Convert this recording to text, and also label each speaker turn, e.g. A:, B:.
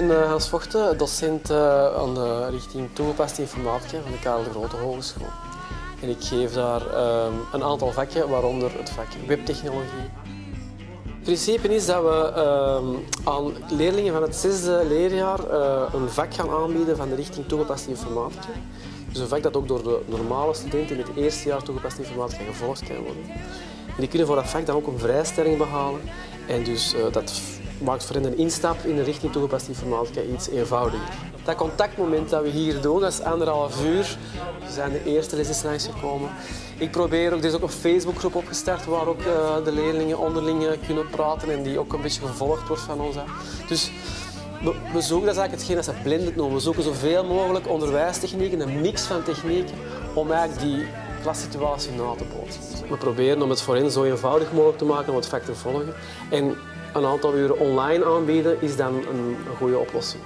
A: ben eh, Hans Vochten, docent eh, aan de richting toegepaste informatica van de Karel de Grote Hogeschool. En ik geef daar ehm, een aantal vakken, waaronder het vak webtechnologie. Het principe is dat we ehm, aan leerlingen van het zesde leerjaar eh, een vak gaan aanbieden van de richting toegepaste informatica. Dus een vak dat ook door de normale studenten in het eerste jaar toegepaste informatica gevolgd kan worden. En die kunnen voor dat vak dan ook een vrijstelling behalen. En dus dat maakt voor hen een instap in de richting toegepaste informatica iets eenvoudiger. Dat contactmoment dat we hier doen, dat is anderhalf uur. We zijn de eerste les langs gekomen. Ik probeer ook, er is ook een Facebookgroep opgestart waar ook uh, de leerlingen onderling kunnen praten en die ook een beetje gevolgd wordt van ons. Dus we, we zoeken, dat is eigenlijk hetgeen dat ze blended noemen. We zoeken zoveel mogelijk onderwijstechnieken, een mix van technieken, om eigenlijk die klassituatie na te bootsen. We proberen om het voor hen zo eenvoudig mogelijk te maken om het vak te volgen. En een aantal uren online aanbieden is dan een goede oplossing.